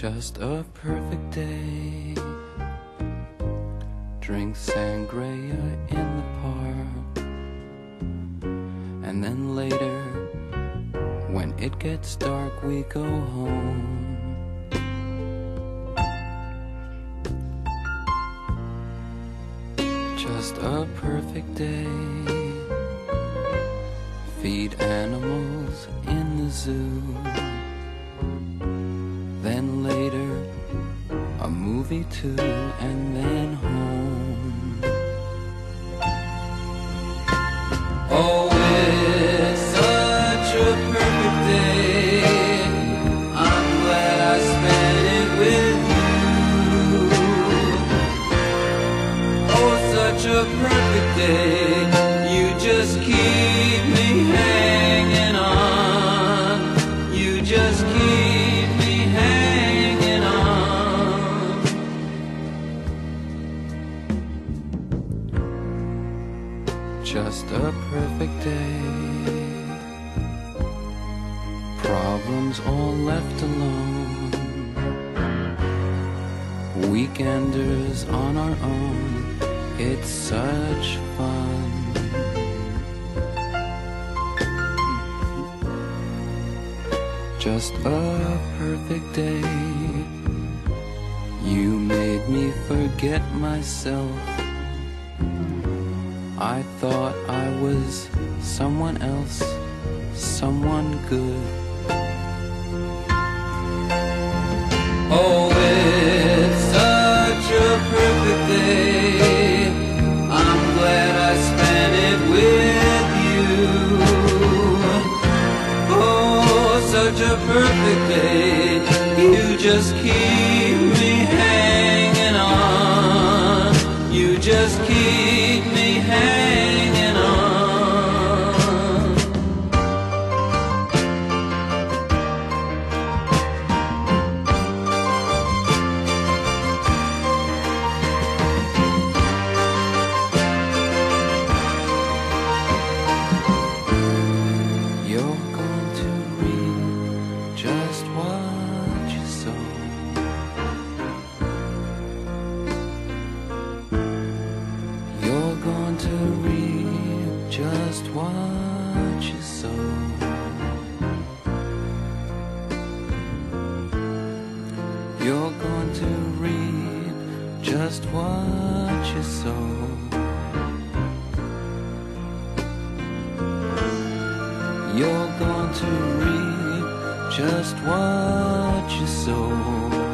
Just a perfect day. Drink sangria in the park. And then later, when it gets dark, we go home. Just a perfect day. Feed animals in the zoo. Movie too, and then home. Oh, it's such a perfect day. I'm glad I spent it with you. Oh, such a perfect day. Just a perfect day. Problems all left alone. Weekenders on our own. It's such fun. Just a perfect day. You made me forget myself. I thought I was someone else, someone good. Oh, it's such a perfect day. I'm glad I spent it with you. Oh, such a perfect day. You just keep me hanging on. You just keep what you sow. You're going to reap just what you sow. You're going to reap just what you sow.